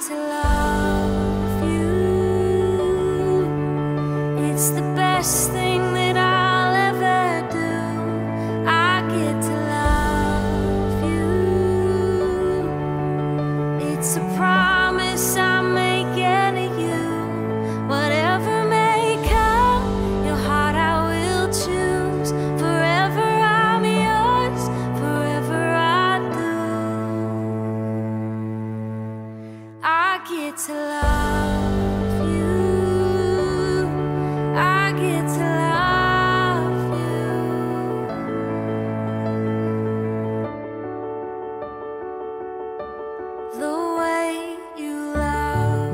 To love. To love you. I get to love you. The way you love,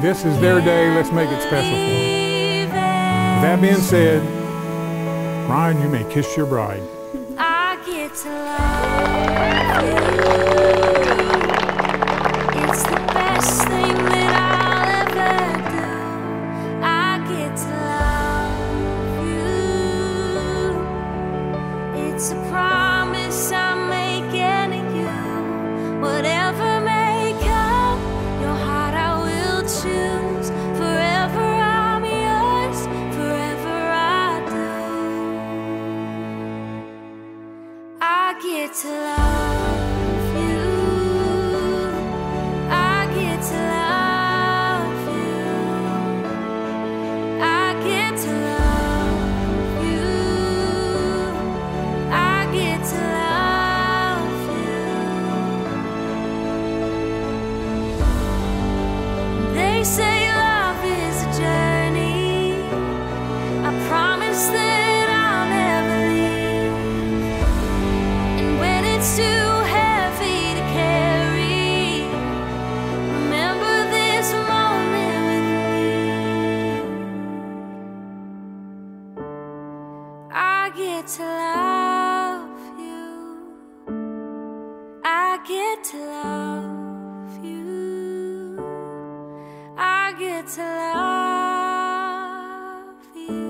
This is their day. Let's make it special for them. With that being said, Ryan, you may kiss your bride. I get to love you. It's the best thing that I'll ever do. I get to love you. It's a get to love you. I get to love you. I get to love you. I get to love you. They say get to love you. I get to love you. I get to love you.